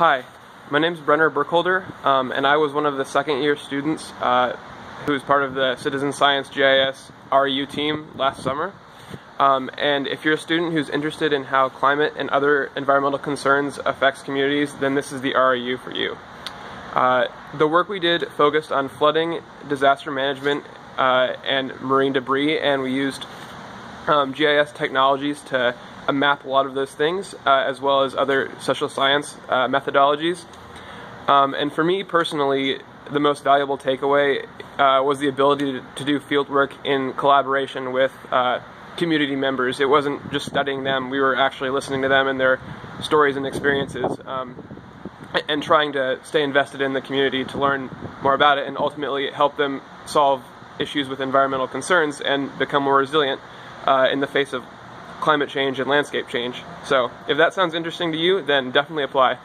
Hi, my name is Brenner Burkholder, um, and I was one of the second year students uh, who was part of the Citizen Science GIS REU team last summer. Um, and if you're a student who's interested in how climate and other environmental concerns affects communities, then this is the REU for you. Uh, the work we did focused on flooding, disaster management, uh, and marine debris, and we used um, GIS technologies to map a lot of those things, uh, as well as other social science uh, methodologies. Um, and for me personally, the most valuable takeaway uh, was the ability to, to, do fieldwork in collaboration with uh, community members. It wasn't just studying them, we were actually listening to them and their stories and experiences. Um, and trying to stay invested in the community to learn more about it and ultimately help them solve issues with environmental concerns and become more resilient uh, in the face of climate change and landscape change. So if that sounds interesting to you, then definitely apply.